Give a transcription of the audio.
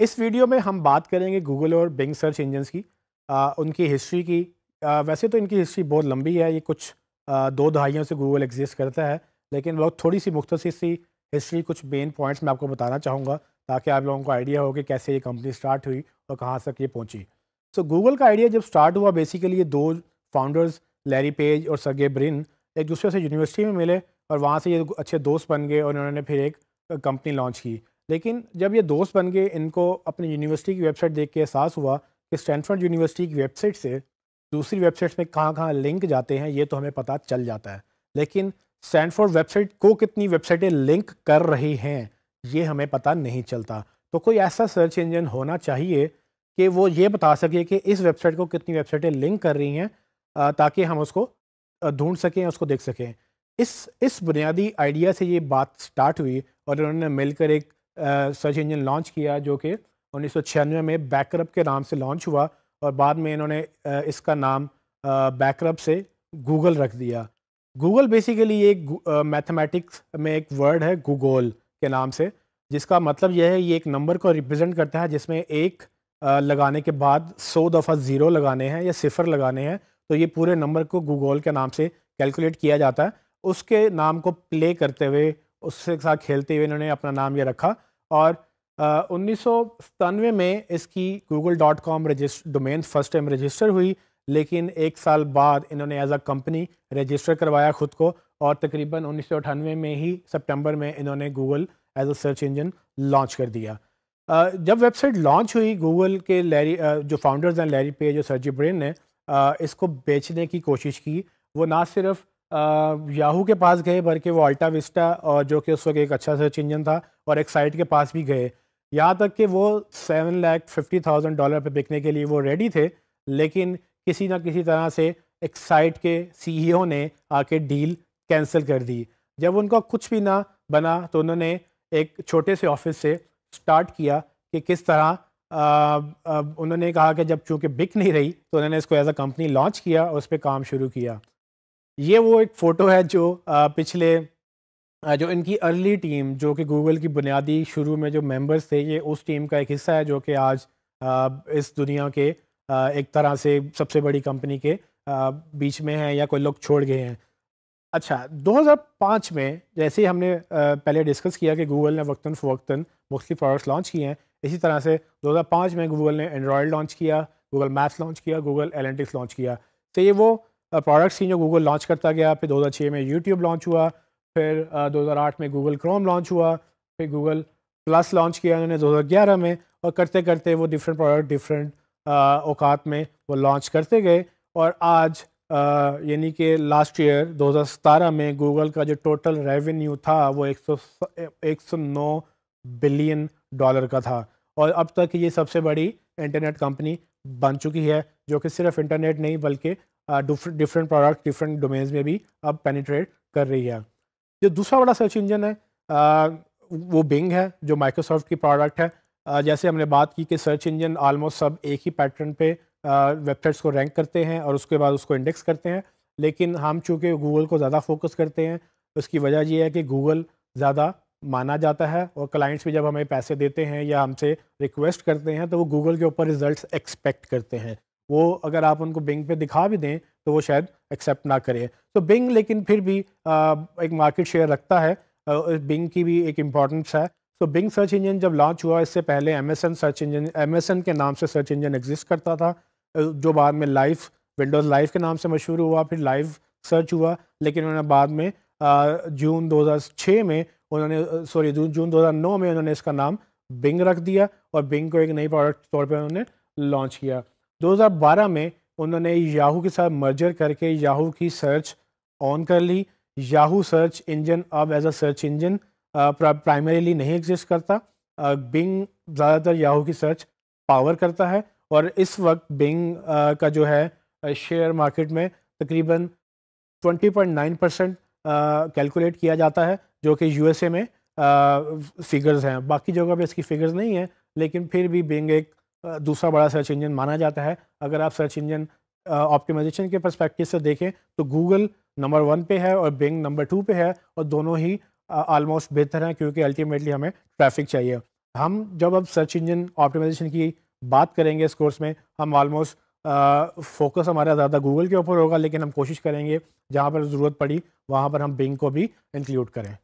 इस वीडियो में हम बात करेंगे गूगल और बिंग सर्च इंजन्स की आ, उनकी हिस्ट्री की। आ, वैसे तो इनकी हिस्ट्री बहुत लंबी है ये कुछ आ, दो दहाइयों से गूगल एग्जिस्ट करता है लेकिन बहुत थोड़ी सी मुख्तर सी हिस्ट्री कुछ मेन पॉइंट्स मैं आपको बताना चाहूँगा ताकि आप लोगों को आइडिया हो कि कैसे ये कंपनी स्टार्ट हुई और कहाँ तक ये पहुँची। सो so, गूगल का आइडिया जब स्टार्ट हुआ बेसिकली ये दो फाउंडर्स लैरी पेज और सरगे ब्रिन एक दूसरे से यूनिवर्सिटी में मिले और वहाँ से ये अच्छे दोस्त बन गए और उन्होंने फिर एक कंपनी लॉन्च की। लेकिन जब ये दोस्त बन गए, इनको अपनी यूनिवर्सिटी की वेबसाइट देख के एहसास हुआ कि स्टैनफोर्ड यूनिवर्सिटी की वेबसाइट से दूसरी वेबसाइट्स में कहाँ कहाँ लिंक जाते हैं, ये तो हमें पता चल जाता है। लेकिन स्टैनफोर्ड वेबसाइट को कितनी वेबसाइटें लिंक कर रही हैं, ये हमें पता नहीं चलता। तो कोई ऐसा सर्च इंजन होना चाहिए कि वो ये बता सके कि इस वेबसाइट को कितनी वेबसाइटें लिंक कर रही हैं ताकि हम उसको ढूंढ सकें, उसको देख सकें। इस इस बुनियादी आइडिया से ये बात स्टार्ट हुई और उन्होंने मिलकर एक सर्च इंजन लॉन्च किया जो कि उन्नीस सौ छियानवे में बैकरप के नाम से लॉन्च हुआ और बाद में इन्होंने इसका नाम बैकरप से गूगल रख दिया। गूगल बेसिकली एक मैथमेटिक्स में एक वर्ड है, गूगोल के नाम से, जिसका मतलब यह है, ये एक नंबर को रिप्रेजेंट करता है, जिसमें एक लगाने के बाद सौ दफ़ा ज़ीरो लगाने हैं या सिफर लगाने हैं तो ये पूरे नंबर को गूगल के नाम से कैलकुलेट किया जाता है। उसके नाम को प्ले करते हुए, उसके साथ खेलते हुए इन्होंने अपना नाम ये रखा और उन्नीस सौ सतानवे में इसकी Google dot com domain first time register हुई, लेकिन एक साल बाद इन्होंने एज अ कंपनी रजिस्टर करवाया ख़ुद को और तकरीबन उन्नीस सौ अठानवे में ही सितंबर में इन्होंने Google as a search engine launch कर दिया। जब वेबसाइट लॉन्च हुई गूगल के लैरी जो फाउंडर्स हैं लैरी पेज और सर्जी ब्रेन ने इसको बेचने की कोशिश की, वो ना सिर्फ़ याहू के पास गए बल्कि वो अल्टा विस्टा और जो कि उस वक्त एक अच्छा सर्च इंजन था और एक साइट के पास भी गए। यहाँ तक कि वो seven lakh fifty thousand dollar पर बिकने के लिए वो रेडी थे लेकिन किसी ना किसी तरह से एक साइट के सीईओ e ने आके डील कैंसिल कर दी। जब उनका कुछ भी ना बना तो उन्होंने एक छोटे से ऑफ़िस से स्टार्ट किया कि किस तरह आ, आ, उन्होंने कहा कि जब चूँकि बिक नहीं रही तो उन्होंने इसको एज अ कंपनी लॉन्च किया और उस पर काम शुरू किया। ये वो एक फ़ोटो है जो पिछले जो इनकी अर्ली टीम, जो कि गूगल की बुनियादी शुरू में जो मेंबर्स थे, ये उस टीम का एक हिस्सा है जो कि आज इस दुनिया के एक तरह से सबसे बड़ी कंपनी के बीच में है या कोई लोग छोड़ गए हैं। अच्छा 2005 में जैसे ही हमने पहले डिस्कस किया कि गूगल ने वक्ता फ़वक्ता मुख्तु प्रोडक्ट्स लॉन्च किए हैं, इसी तरह से 2005 में गूगल ने एंड्रॉयड लॉन्च किया, गूगल मैप्स लॉन्च किया, गूगल एलेंटिक्स लॉन्च किया। तो ये वो प्रोडक्ट्स थी जो गूगल लॉन्च करता गया, फिर 2006 में यूट्यूब लॉन्च हुआ, फिर 2008 में गूगल क्रोम लॉन्च हुआ, फिर गूगल प्लस लॉन्च किया उन्होंने 2011 में और करते करते वो डिफरेंट प्रोडक्ट डिफरेंट औकात में वो लॉन्च करते गए और आज यानी कि लास्ट ईयर 2017 में गूगल का जो टोटल रेवेन्यू था वो एक सौ एक सौ नौ बिलियन डॉलर का था और अब तक ये सबसे बड़ी इंटरनेट कंपनी बन चुकी है, जो कि सिर्फ़ इंटरनेट नहीं बल्कि डिफरेंट प्रोडक्ट डिफरेंट डोमेन्स में भी अब पेनिट्रेट कर रही है। जो दूसरा बड़ा सर्च इंजन है आ, वो बिंग है जो माइक्रोसॉफ्ट की प्रोडक्ट है। आ, जैसे हमने बात की कि सर्च इंजन आलमोस्ट सब एक ही पैटर्न पे वेबसाइट्स को रैंक करते हैं और उसके बाद उसको इंडेक्स करते हैं। लेकिन हम चूँकि गूगल को ज़्यादा फोकस करते हैं उसकी वजह यह है कि गूगल ज़्यादा माना जाता है और क्लाइंट्स भी जब हमें पैसे देते हैं या हमसे रिक्वेस्ट करते हैं तो वो गूगल के ऊपर रिजल्ट्स एक्सपेक्ट करते हैं। वो अगर आप उनको बिंग पे दिखा भी दें तो वो शायद एक्सेप्ट ना करें। तो बिंग लेकिन फिर भी आ, एक मार्केट शेयर रखता है। बिंग की भी एक इम्पॉर्टेंस है। तो बिंग सर्च इंजन जब लॉन्च हुआ इससे पहले एम सर्च इंजन एम के नाम से सर्च इंजन एग्जिस्ट करता था। जो बाद में लाइव विंडोज़ लाइव के नाम से मशहूर हुआ फिर लाइव सर्च हुआ। लेकिन उन्होंने बाद में जून 2006 में उन्होंने सॉरी जून 2009 में उन्होंने इसका नाम बिंग रख दिया और बिंग को एक नई प्रोडक्ट तौर पर उन्होंने लॉन्च किया। 2012 में उन्होंने याहू के साथ मर्जर करके याहू की सर्च ऑन कर ली। याहू सर्च इंजन अब as a search engine primarily नहीं एग्जिस्ट करता। बिंग ज़्यादातर याहू की सर्च पावर करता है और इस वक्त बिंग का जो है शेयर मार्केट में तकरीबन 20.9 परसेंट कैलकुलेट किया जाता है, जो कि यूएसए में फिगर्स हैं। बाकी जगह पे इसकी फिगर्स नहीं है, लेकिन फिर भी बिंग एक दूसरा बड़ा सर्च इंजन माना जाता है। अगर आप सर्च इंजन ऑप्टिमाइजेशन के परस्पेक्टिव से देखें तो गूगल नंबर वन पे है और बिंग नंबर टू पे है और दोनों ही आलमोस्ट बेहतर हैं क्योंकि अल्टीमेटली हमें ट्रैफ़िक चाहिए। हम जब अब सर्च इंजन ऑप्टिमाइजेशन की बात करेंगे इस कोर्स में, हम ऑलमोस्ट फोकस हमारा ज़्यादा गूगल के ऊपर होगा, लेकिन हम कोशिश करेंगे, जहाँ पर ज़रूरत पड़ी, वहाँ पर हम बिंग को भी इंक्लूड करें।